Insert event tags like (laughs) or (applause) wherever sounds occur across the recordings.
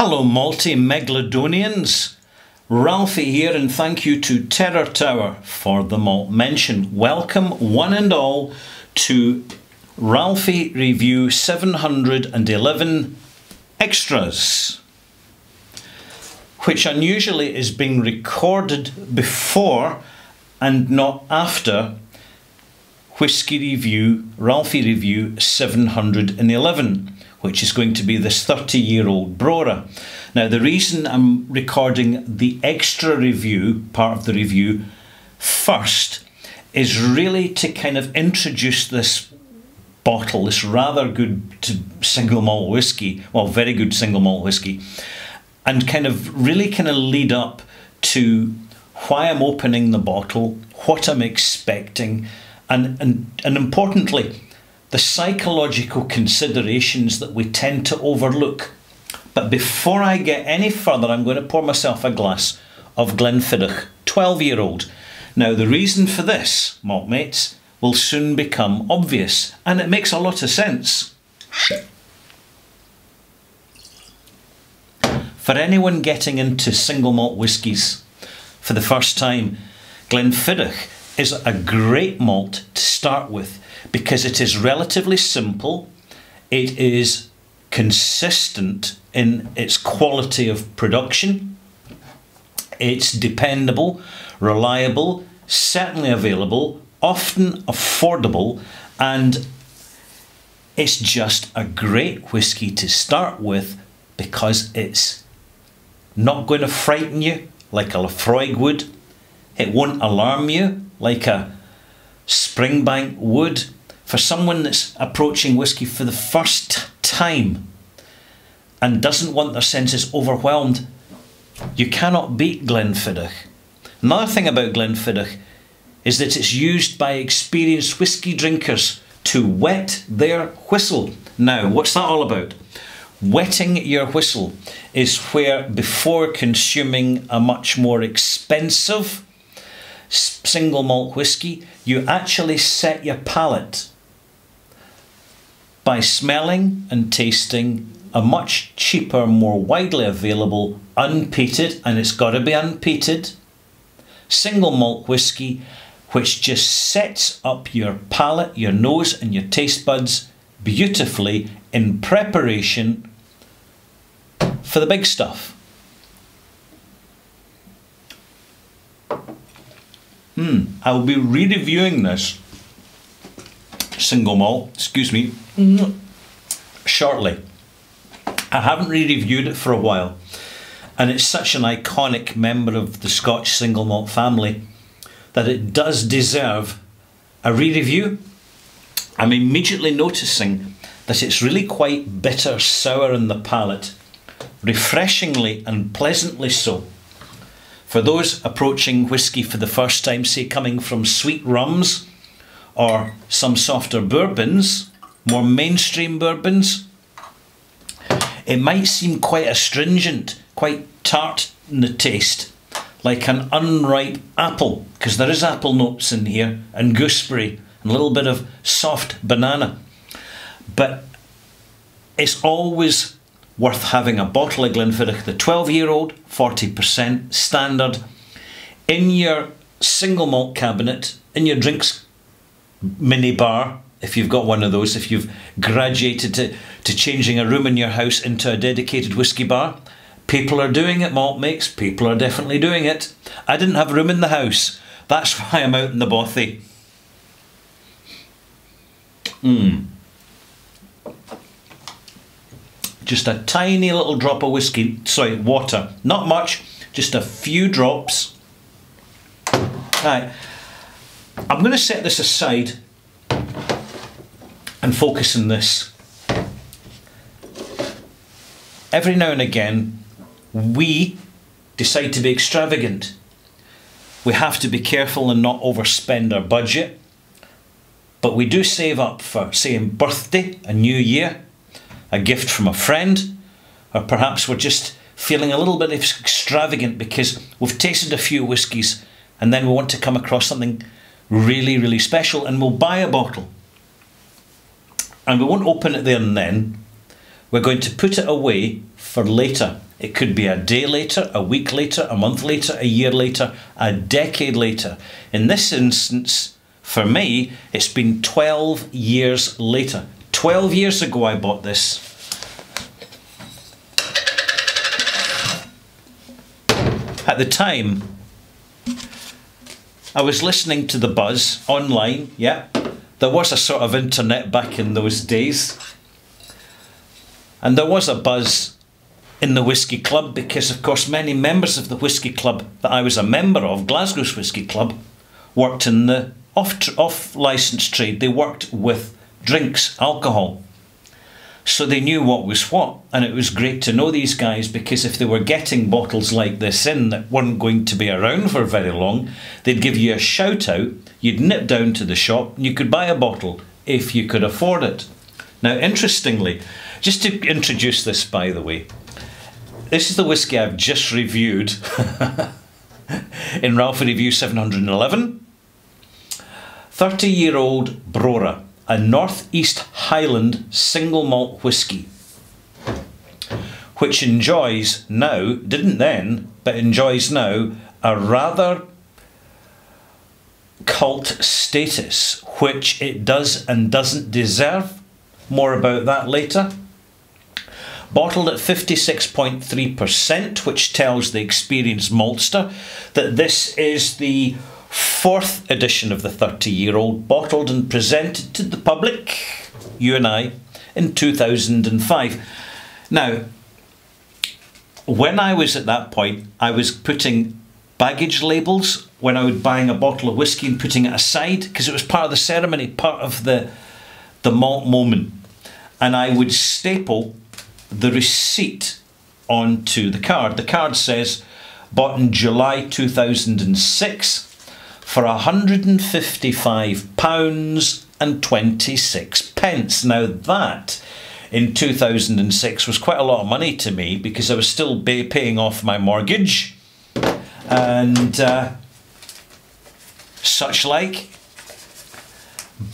Hello, multi Megalodonians. Ralfy here, and thank you to Terror Tower for the malt mention. Welcome, one and all, to Ralfy Review 711 Extras, which unusually is being recorded before and not after Whisky Review, Ralfy Review 711 which is going to be this 30 year old Brora. Now, the reason I'm recording the extra review, part of the review, first is really to kind of introduce this bottle, this rather good single malt whiskey, well, very good single malt whiskey, and kind of really kind of lead up to why I'm opening the bottle, what I'm expecting, and, and, and importantly, the psychological considerations that we tend to overlook. But before I get any further, I'm going to pour myself a glass of Glenfiddich 12 year old. Now, the reason for this, malt mates, will soon become obvious, and it makes a lot of sense. For anyone getting into single malt whiskies for the first time, Glenfiddich is a great malt to start with because it is relatively simple, it is consistent in its quality of production, it's dependable, reliable, certainly available, often affordable, and it's just a great whiskey to start with because it's not going to frighten you like a Laphroaig would. It won't alarm you like a Springbank would. For someone that's approaching whisky for the first time and doesn't want their senses overwhelmed, you cannot beat Glenfiddich. Another thing about Glenfiddich is that it's used by experienced whisky drinkers to wet their whistle. Now, what's that all about? Wetting your whistle is where, before consuming a much more expensive single malt whisky, you actually set your palate by smelling and tasting a much cheaper, more widely available, unpeated, and it's got to be unpeated, single malt whisky, which just sets up your palate, your nose, and your taste buds beautifully in preparation for the big stuff. Hmm, I will be re-reviewing this single malt, excuse me, shortly. I haven't re-reviewed it for a while, and it's such an iconic member of the Scotch single malt family that it does deserve a re-review. I'm immediately noticing that it's really quite bitter sour in the palate, refreshingly and pleasantly so. For those approaching whisky for the first time, say coming from sweet rums or some softer bourbons, more mainstream bourbons, it might seem quite astringent, quite tart in the taste, like an unripe apple, because there is apple notes in here, and gooseberry, and a little bit of soft banana. But it's always worth having a bottle of Glenfiddich, the 12 year old, 40% standard, in your single malt cabinet, in your drinks mini bar, if you've got one of those, if you've graduated to, to changing a room in your house into a dedicated whisky bar. People are doing it, malt makes. People are definitely doing it. I didn't have room in the house. That's (laughs) why I'm out in the bothy. Mmm just a tiny little drop of whiskey, sorry, water. Not much, just a few drops. Right, I'm going to set this aside and focus on this. Every now and again, we decide to be extravagant. We have to be careful and not overspend our budget. But we do save up for, say, birthday, a new year, a gift from a friend, or perhaps we're just feeling a little bit extravagant because we've tasted a few whiskies and then we want to come across something really, really special and we'll buy a bottle. And we won't open it there and then. We're going to put it away for later It could be a day later, a week later, a month later, a year later, a decade later. In this instance, for me, it's been 12 years later. 12 years ago, I bought this. At the time, I was listening to the buzz online, yeah. There was a sort of internet back in those days. And there was a buzz in the Whisky Club because, of course, many members of the Whisky Club that I was a member of, Glasgow's Whisky Club, worked in the off, off license trade. They worked with drinks, alcohol. So they knew what was what, and it was great to know these guys because if they were getting bottles like this in that weren't going to be around for very long, they'd give you a shout out, you'd nip down to the shop, and you could buy a bottle if you could afford it. Now, interestingly, just to introduce this, by the way, this is the whisky I've just reviewed (laughs) in Ralfy Review 711. 30 year old Brora, a Northeast Highland single malt whisky, which enjoys now, didn't then, but enjoys now, a rather cult status, which it does and doesn't deserve. More about that later bottled at 56.3%, which tells the experienced maltster that this is the fourth edition of the 30 year old, bottled and presented to the public, you and I, in 2005. Now, when I was at that point, I was putting baggage labels when I was buying a bottle of whiskey and putting it aside because it was part of the ceremony, part of the the malt moment. And I would staple the receipt onto the card. The card says, bought in July 2006 for £155 and 26 pence. Now that in 2006 was quite a lot of money to me because I was still paying off my mortgage and uh, such like.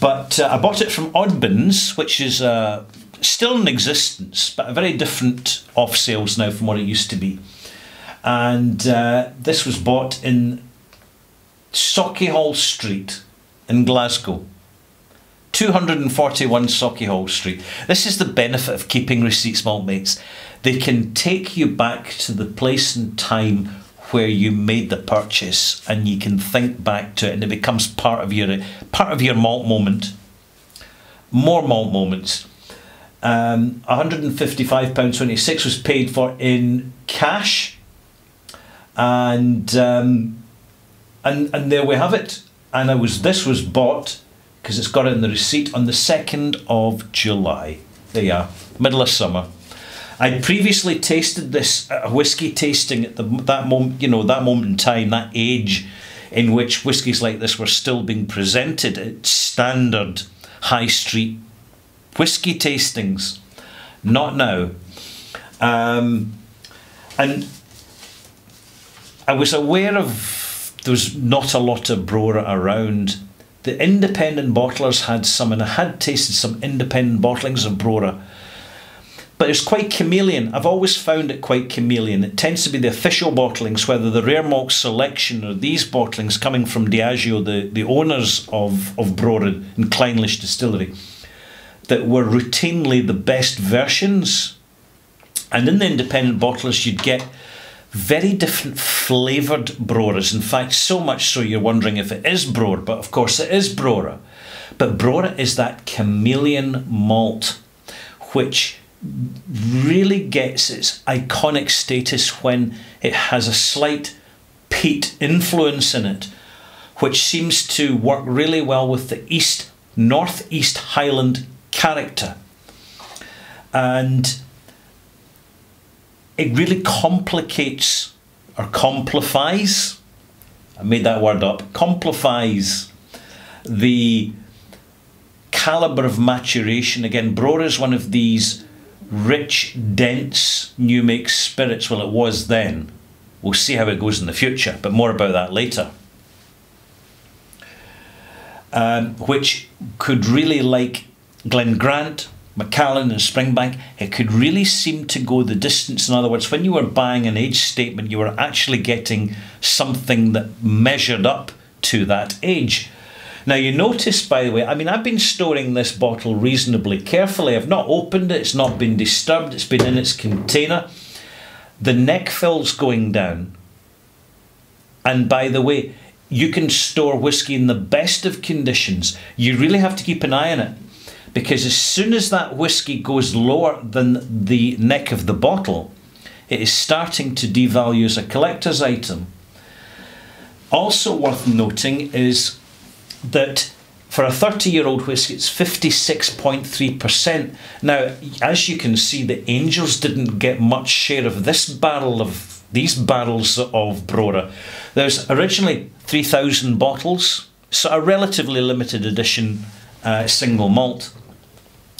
But uh, I bought it from Oddbins, which is a still in existence, but a very different off sales now from what it used to be. And uh, this was bought in Sauchiehall Street in Glasgow. 241 Sauchiehall Street. This is the benefit of keeping receipts, malt mates. They can take you back to the place and time where you made the purchase and you can think back to it and it becomes part of your part of your malt moment. More malt moments. Um, £155.26 was paid for in cash. And, um, and, and there we have it. And I was this was bought because it's got it in the receipt on the 2nd of July. There you are, middle of summer. I'd previously tasted this uh, whiskey tasting at the, that moment, you know, that moment in time, that age in which whiskies like this were still being presented at standard high street whiskey tastings, not now. Um, and I was aware of there was not a lot of Brora around. The independent bottlers had some, and I had tasted some independent bottlings of Brora. But it's quite chameleon. I've always found it quite chameleon. It tends to be the official bottlings, whether the rare malt selection or these bottlings coming from Diageo, the, the owners of, of Brora and Clynelish Distillery that were routinely the best versions. And in the independent bottlers, you'd get very different flavoured Broras. In fact, so much so you're wondering if it is Brora, but of course it is Brora. But Brora is that chameleon malt, which really gets its iconic status when it has a slight peat influence in it, which seems to work really well with the East Northeast Highland character. And it really complicates or complifies, I made that word up, complifies the calibre of maturation. Again, Brora is one of these rich, dense new make spirits. Well, it was then. We'll see how it goes in the future, but more about that later. Um, which could really like Glen Grant, Macallan and Springbank, it could really seem to go the distance. In other words, when you were buying an age statement, you were actually getting something that measured up to that age. Now, you notice, by the way, I mean, I've been storing this bottle reasonably carefully. I've not opened it, it's not been disturbed, it's been in its container. The neck fill's going down. And by the way, you can store whiskey in the best of conditions. You really have to keep an eye on it because as soon as that whiskey goes lower than the neck of the bottle, it is starting to devalue as a collector's item. Also worth noting is that for a 30 year old whiskey, it's 56.3%. Now, as you can see, the Angels didn't get much share of this barrel of these barrels of Brora. There's originally 3,000 bottles, so a relatively limited edition uh, single malt.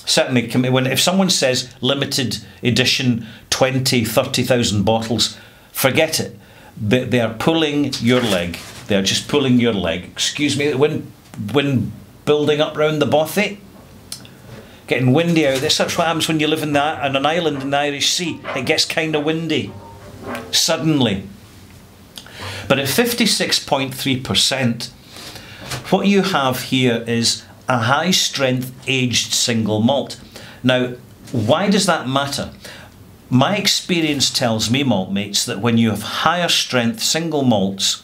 Certainly, when if someone says limited edition 20, 30,000 bottles, forget it. They, they are pulling your leg. They are just pulling your leg. Excuse me, when when building up round the bothy, getting windy out. That's what happens when you live in that on an island in the Irish Sea. It gets kind of windy suddenly. But at 56.3%, what you have here is a high strength aged single malt. Now, why does that matter? My experience tells me, malt mates, that when you have higher strength single malts,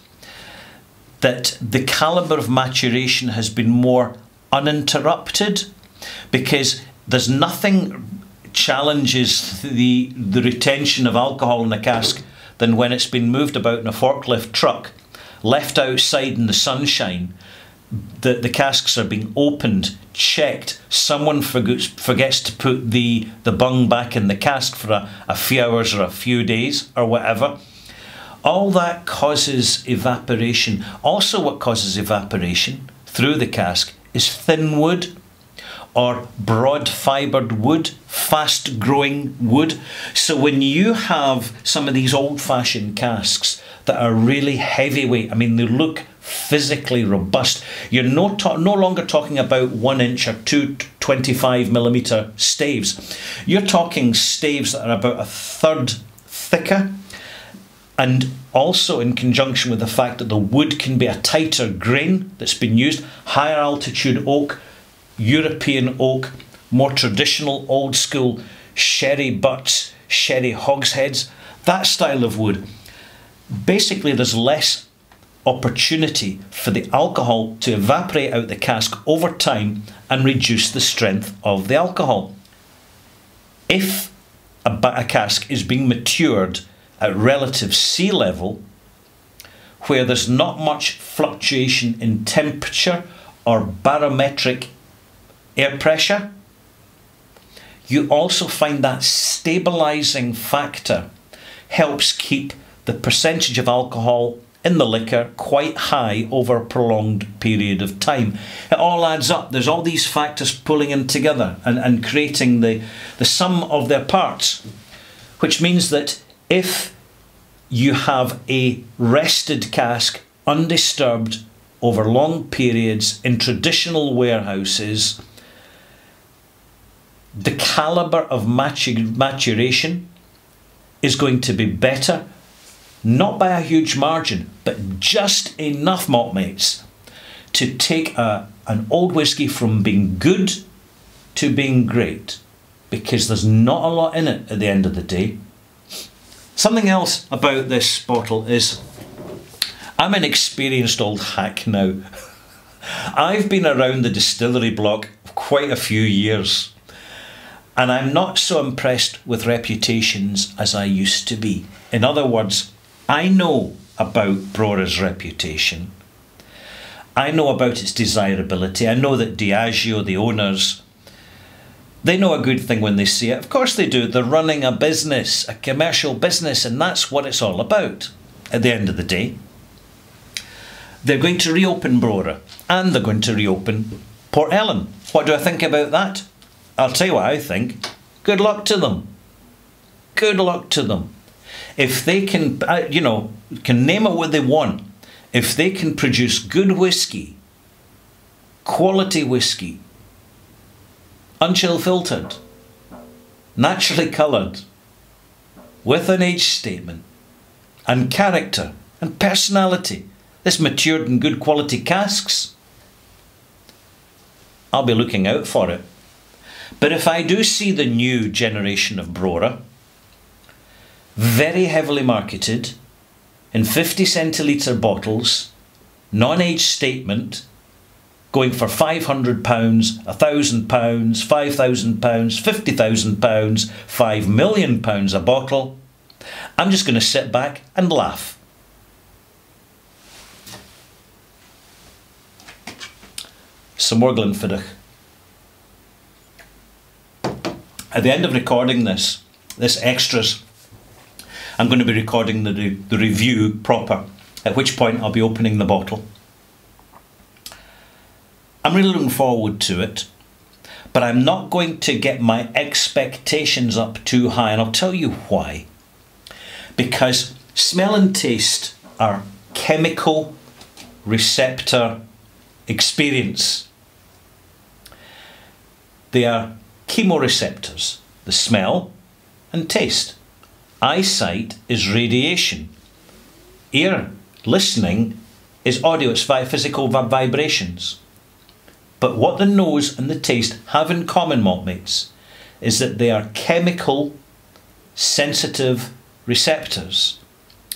that the caliber of maturation has been more uninterrupted because there's nothing challenges the the retention of alcohol in a cask than when it's been moved about in a forklift truck, left outside in the sunshine. The, the casks are being opened, checked. Someone forgets, forgets to put the, the bung back in the cask for a, a few hours or a few days or whatever all that causes evaporation. Also, what causes evaporation through the cask is thin wood or broad fibred wood, fast growing wood. So, when you have some of these old fashioned casks that are really heavyweight, I mean, they look physically robust, you're no, no longer talking about one inch or two 25 millimeter staves. You're talking staves that are about a third thicker and also in conjunction with the fact that the wood can be a tighter grain that's been used, higher altitude oak, European oak, more traditional old school sherry butts, sherry hogsheads, that style of wood. Basically, there's less opportunity for the alcohol to evaporate out the cask over time and reduce the strength of the alcohol. If a, a cask is being matured at relative sea level, where there's not much fluctuation in temperature or barometric air pressure, you also find that stabilizing factor helps keep the percentage of alcohol in the liquor quite high over a prolonged period of time. It all adds up. There's all these factors pulling in together and, and creating the, the sum of their parts, which means that if you have a rested cask undisturbed over long periods in traditional warehouses, the caliber of maturation is going to be better, not by a huge margin, but just enough, malt mates, to take a, an old whiskey from being good to being great, because there's not a lot in it at the end of the day. Something else about this bottle is I'm an experienced old hack now. (laughs) I've been around the distillery block quite a few years and I'm not so impressed with reputations as I used to be. In other words, I know about Brora's reputation. I know about its desirability. I know that Diageo, the owners, they know a good thing when they see it. Of course they do. They're running a business, a commercial business, and that's what it's all about at the end of the day. They're going to reopen Brora and they're going to reopen Port Ellen. What do I think about that? I'll tell you what I think. Good luck to them. Good luck to them. If they can, uh, you know, can name it what they want, if they can produce good whiskey, quality whiskey, unchill filtered, naturally coloured, with an age statement, and character and personality. This matured in good quality casks. I'll be looking out for it. But if I do see the new generation of Brora, very heavily marketed, in 50 centilitre bottles, non age statement, going for £500, £1,000, £5,000, £50,000, £5 million a bottle, I'm just going to sit back and laugh. Some more Glenfiddich. At the end of recording this, this extras, I'm going to be recording the, the review proper, at which point I'll be opening the bottle. I'm really looking forward to it, but I'm not going to get my expectations up too high, and I'll tell you why. Because smell and taste are chemical receptor experience. They are chemoreceptors, the smell and taste. Eyesight is radiation. Ear listening is audio, it's via physical vibrations. But what the nose and the taste have in common, maltmates, is that they are chemical sensitive receptors,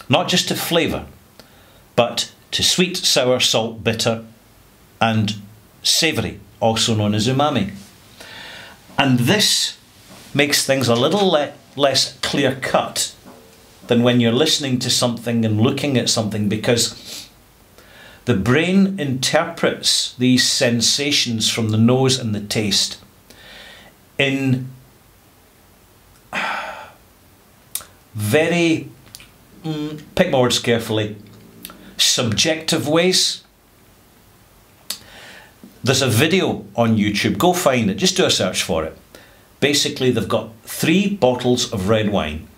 not just to flavour, but to sweet, sour, salt, bitter, and savoury, also known as umami. And this makes things a little le- less clear cut than when you're listening to something and looking at something because the brain interprets these sensations from the nose and the taste in very, mm, pick my words carefully, subjective ways. There's a video on YouTube, go find it, just do a search for it. Basically, they've got three bottles of red wine.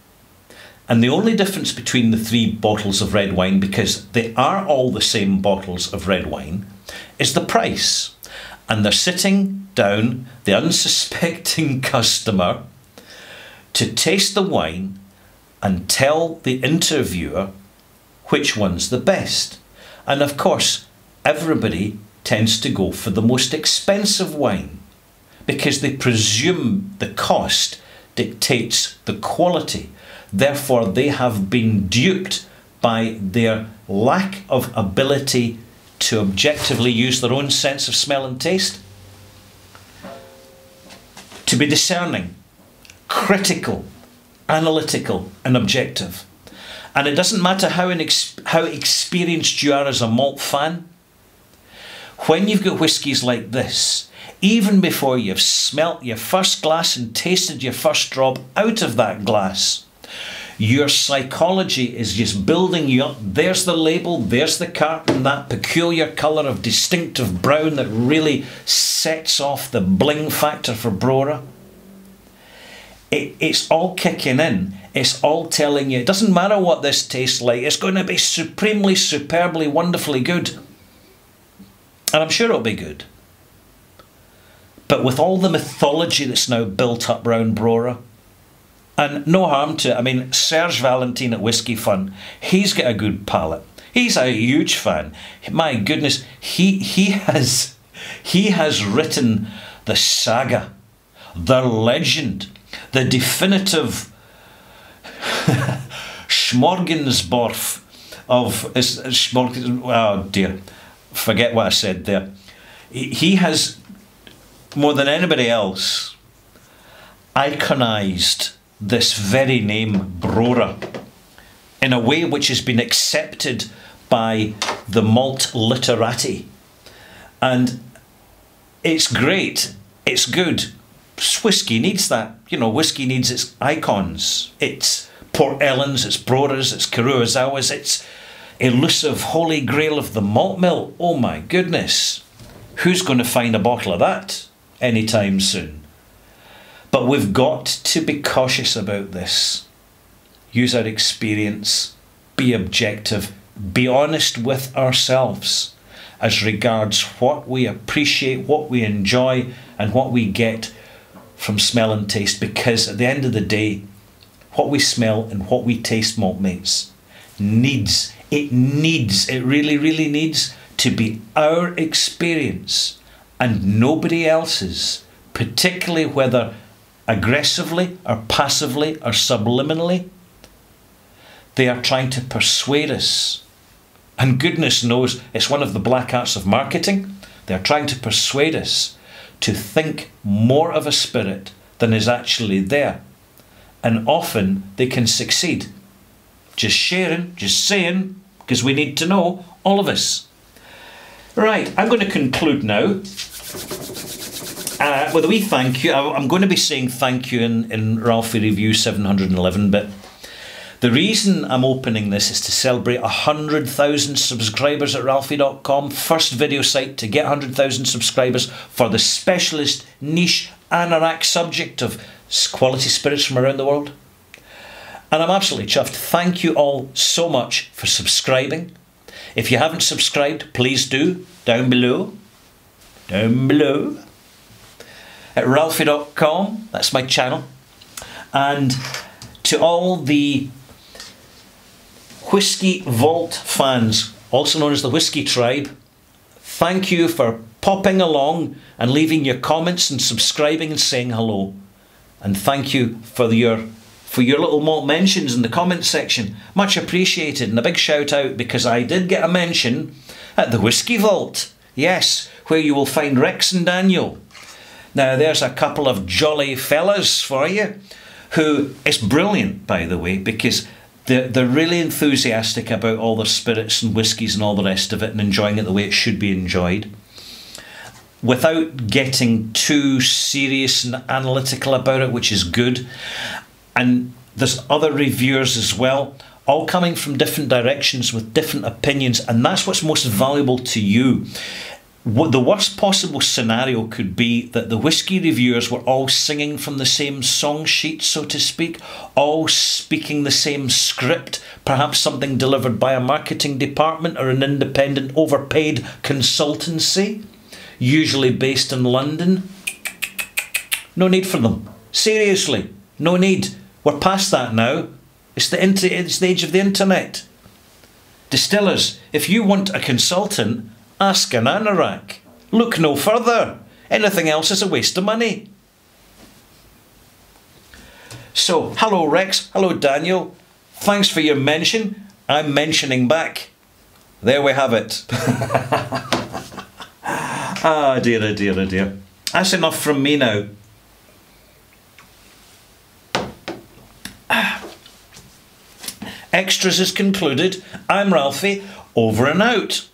And the only difference between the three bottles of red wine, because they are all the same bottles of red wine, is the price. And they're sitting down, the unsuspecting (laughs) customer, to taste the wine and tell the interviewer which one's the best. And of course, everybody tends to go for the most expensive wine because they presume the cost dictates the quality. Therefore, they have been duped by their lack of ability to objectively use their own sense of smell and taste. To be discerning, critical, analytical, and objective. And it doesn't matter how, how experienced you are as a malt fan, when you've got whiskies like this, even before you've smelt your first glass and tasted your first drop out of that glass, your psychology is just building you up. There's the label, there's the carton, that peculiar colour of distinctive brown that really sets off the bling factor for Brora. It, it's all kicking in. It's all telling you it doesn't matter what this tastes like, it's going to be supremely, superbly, wonderfully good. And I'm sure it'll be good. But with all the mythology that's now built up round Brora, and no harm to it, I mean, Serge Valentin at Whiskyfun, he's got a good palate. He's a huge fan. My goodness, he he has he has written the saga, the legend, the definitive (laughs) smorgasbord of is, oh dear forget what I said there. He has, more than anybody else, iconised this very name, Brora, in a way which has been accepted by the malt literati. And it's great, it's good. Whiskey needs that. You know, whiskey needs its icons. It's Port Ellens, it's Broras, it's Karuizawas, it's elusive holy grail of the malt mill. Oh my goodness. Who's going to find a bottle of that anytime soon? But we've got to be cautious about this. Use our experience, be objective, be honest with ourselves as regards what we appreciate, what we enjoy, and what we get from smell and taste because at the end of the day, what we smell and what we taste, malt mates, needs, it needs, it really, really needs to be our experience and nobody else's, particularly whether aggressively or passively or subliminally. They are trying to persuade us. And goodness knows it's one of the black arts of marketing. They are trying to persuade us to think more of a spirit than is actually there. And often they can succeed. Just sharing, just saying, because we need to know, all of us. Right, I'm going to conclude now uh, with a wee thank you. I'm going to be saying thank you in, in Ralfy Review 711, but the reason I'm opening this is to celebrate 100,000 subscribers at ralfy.com, first video site to get 100,000 subscribers for the specialist niche anorak subject of quality spirits from around the world. And I'm absolutely chuffed. Thank you all so much for subscribing. If you haven't subscribed, please do down below. Down below. At ralfy.com, that's my channel. And to all the Whiskey Vault fans, also known as the Whiskey Tribe, thank you for popping along and leaving your comments and subscribing and saying hello. And thank you for your for your little malt mentions in the comments section. Much appreciated and a big shout out because I did get a mention at the Whiskey Vault. Yes, where you will find Rex and Daniel. Now there's a couple of jolly fellas for you who it's brilliant by the way because they're, they're really enthusiastic about all the spirits and whiskies and all the rest of it and enjoying it the way it should be enjoyed without getting too serious and analytical about it, which is good. And there's other reviewers as well, all coming from different directions with different opinions, and that's what's most valuable to you. What the worst possible scenario could be that the whiskey reviewers were all singing from the same song sheet, so to speak, all speaking the same script, perhaps something delivered by a marketing department or an independent overpaid consultancy, usually based in London. No need for them. Seriously, no need. We're past that now. It's the, inter- it's the age of the internet. Distillers, if you want a consultant, ask an anorak. Look no further. Anything else is a waste of money. So, hello Rex, hello Daniel. Thanks for your mention. I'm mentioning back. There we have it. (laughs) ah, dear, oh dear, oh dear. That's enough from me now. Extras has concluded. I'm Ralfy, over and out.